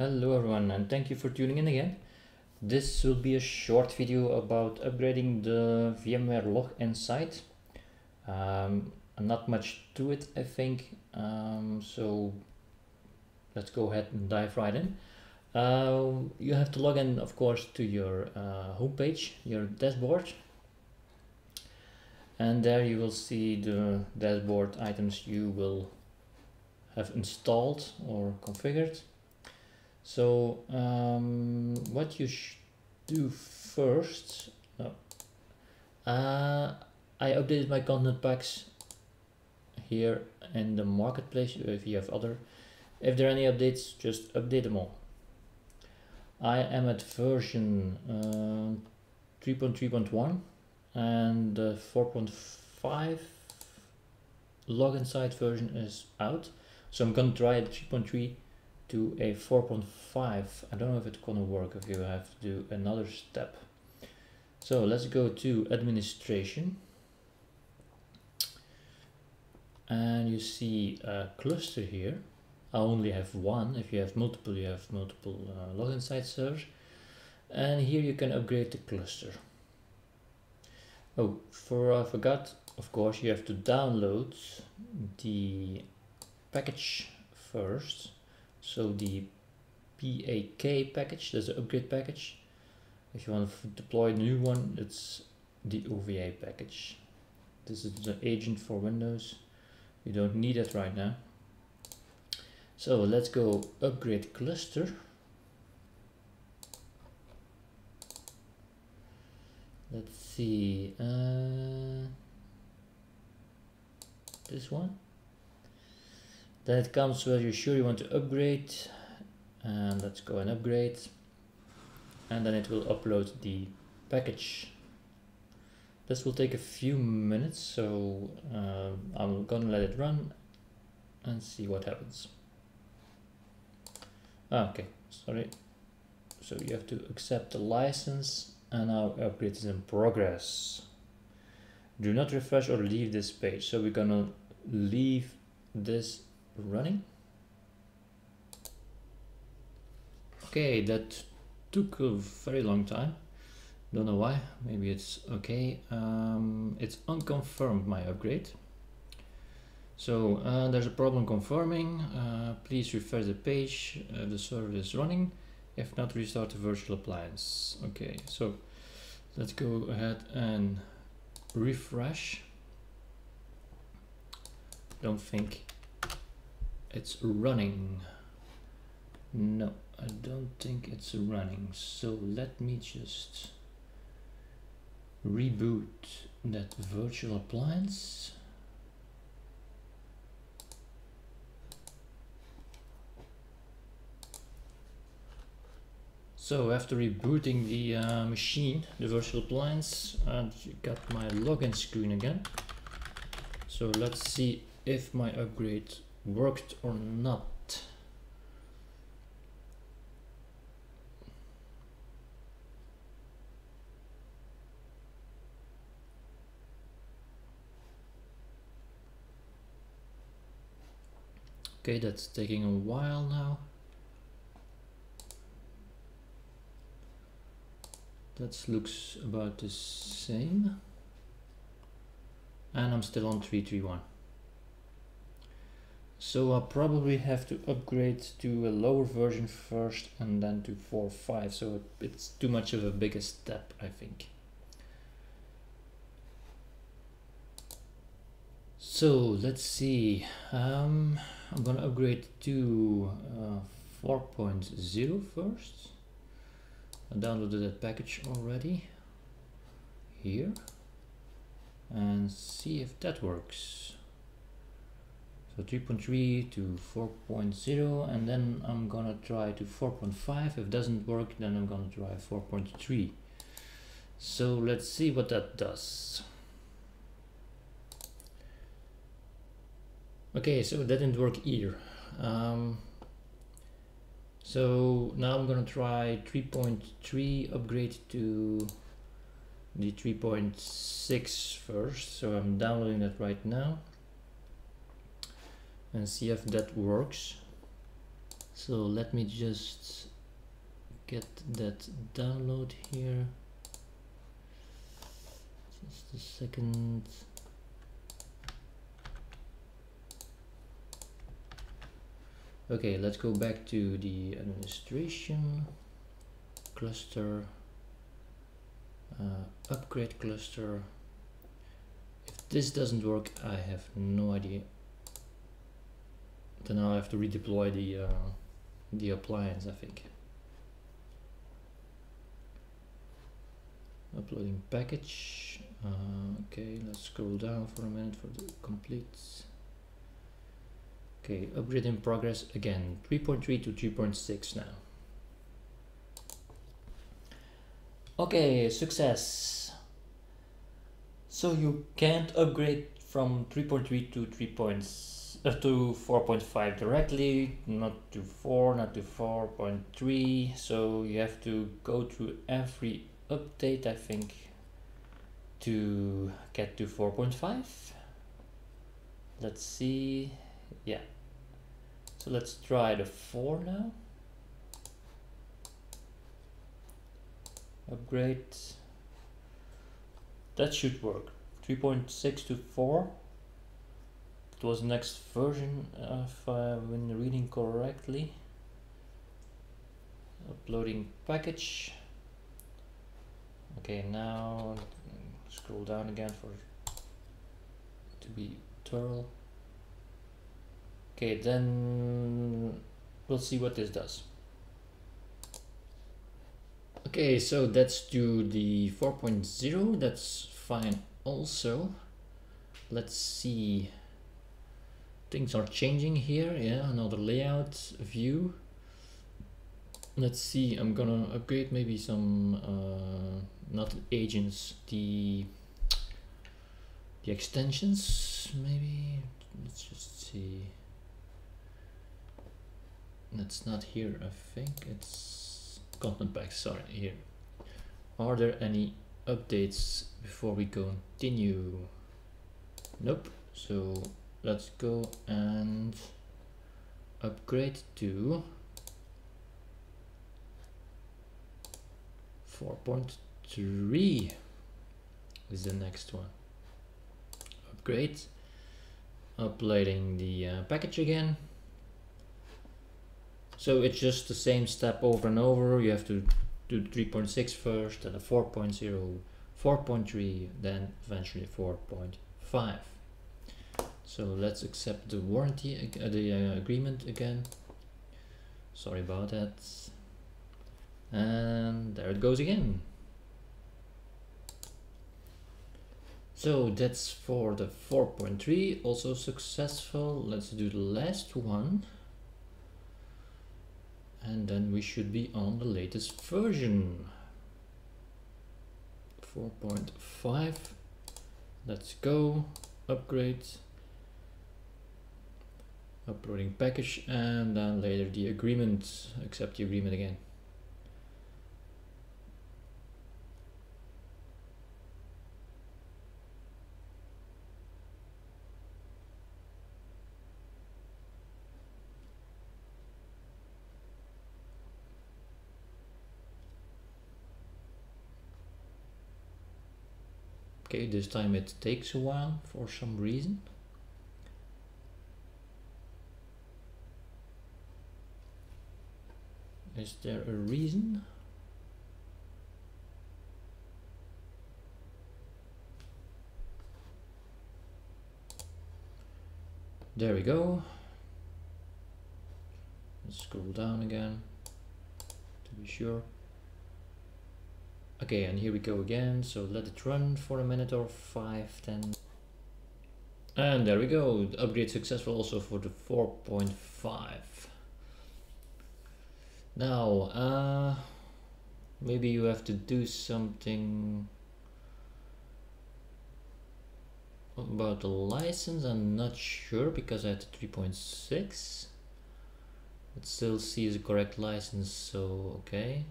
Hello everyone and thank you for tuning in again. This will be a short video about upgrading the VMware Log Insight. Um, not much to it I think, um, so let's go ahead and dive right in. Uh, you have to log in of course to your uh, homepage, your dashboard and there you will see the dashboard items you will have installed or configured so um, what you should do first no, uh, I updated my content packs here in the marketplace if you have other if there are any updates just update them all. I am at version uh, 3.3.1 and the 4.5 Log Insight version is out so I'm gonna try it 3.3 to a 4.5 I don't know if it's gonna work if you have to do another step. So let's go to administration. And you see a cluster here. I only have one. If you have multiple you have multiple uh, Log Insight servers. And here you can upgrade the cluster. Oh, for I forgot, of course, you have to download the package first. So the PAK package, there's an upgrade package. If you want to deploy a new one, it's the OVA package. This is the agent for Windows. You don't need it right now. So let's go upgrade cluster. let's see uh, this one then it comes where you're sure you want to upgrade and let's go and upgrade. And then it will upload the package. This will take a few minutes so uh, I'm gonna let it run and see what happens. Ah, okay sorry. So you have to accept the license and our upgrade is in progress. Do not refresh or leave this page. So we're gonna leave this running. Okay that took a very long time. Don't know why. Maybe it's okay. Um, it's unconfirmed my upgrade. So uh, there's a problem confirming. Uh, please refer the page uh, the server is running. If not, restart the virtual appliance. Okay, so let's go ahead and refresh. Don't think it's running. No, I don't think it's running. So let me just reboot that virtual appliance. So after rebooting the uh, machine, the virtual appliance, and got my login screen again. So let's see if my upgrade worked or not. Okay, that's taking a while now. that looks about the same and I'm still on 331 so I'll probably have to upgrade to a lower version first and then to 4.5 so it's too much of a bigger step I think. So let's see. Um, I'm gonna upgrade to uh, 4.0 first. I downloaded that package already here. And see if that works so 3.3 to 4.0 and then I'm gonna try to 4.5 if it doesn't work then I'm gonna try 4.3 so let's see what that does. Okay so that didn't work either. Um, so now I'm gonna try 3.3 upgrade to the 3.6 first. So I'm downloading that right now and see if that works. so let me just get that download here. Just a second. Okay let's go back to the administration cluster uh, upgrade cluster. If this doesn't work I have no idea then I'll have to redeploy the uh, the appliance I think. Uploading package. Uh, okay let's scroll down for a minute for the complete okay upgrade in progress again. 3.3 to 3.6 now. Okay success. So you can't upgrade from 3.3 to 3. Uh, to 4.5 directly not to 4 not to 4.3 so you have to go through every update I think to get to 4.5 let's see. Yeah. So let's try the 4 now. Upgrade that should work. 3.6 to 4 it was next version if uh, I've been reading correctly. Uploading package. Okay now scroll down again for to be thorough. Okay then we'll see what this does. Okay so that's to the 4.0 that's fine also. Let's see things are changing here yeah another layout view. Let's see I'm gonna upgrade maybe some uh, not agents the the extensions maybe? Let's just see. That's not here I think. It's content packs sorry here. Are there any updates before we continue? Nope so let's go and upgrade to 4.3 is the next one. Upgrade. Uploading the uh, package again. So it's just the same step over and over. You have to do 3.6 first then a 4.0 4.3 then eventually 4.5 so let's accept the warranty, uh, the uh, agreement again. Sorry about that. And there it goes again. So that's for the 4.3, also successful. Let's do the last one. And then we should be on the latest version. 4.5. Let's go, upgrade uploading package and then later the agreement accept the agreement again Okay, this time it takes a while for some reason. Is there a reason? There we go. Let's scroll down again to be sure. Okay, and here we go again. So let it run for a minute or five, ten. And there we go. Upgrade successful also for the 4.5. Now, uh, maybe you have to do something about the license. I'm not sure because I had 3.6. It still sees the correct license, so okay.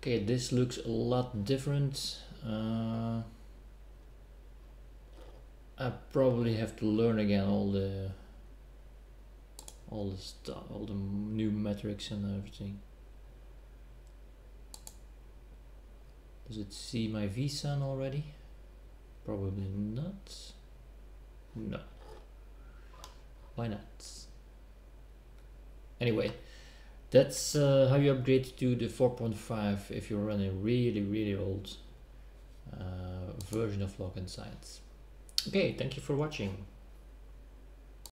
Okay, this looks a lot different. Uh, I probably have to learn again all the all the stuff, all the new metrics and everything. Does it see my vSAN already? Probably not. No. Why not? Anyway, that's uh, how you upgrade to the 4.5 if you're running really, really old uh, version of Log Insights. Okay, thank you for watching.